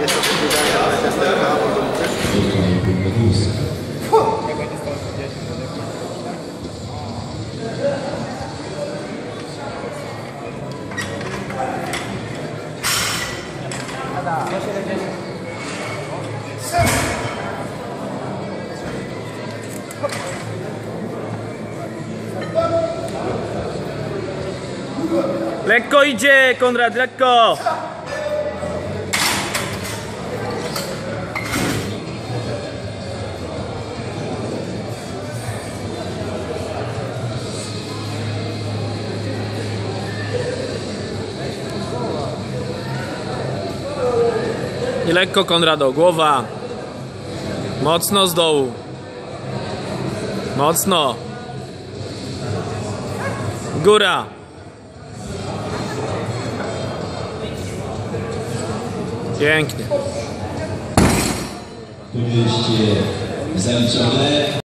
Jest to przygotowanie ale ciasteczka, może mu? Lekko idzie, Konrad, lekko! I lekko, Konrado, głowa. Mocno z dołu. Mocno. Góra. Pięknie. Tu mieliście zaliczone.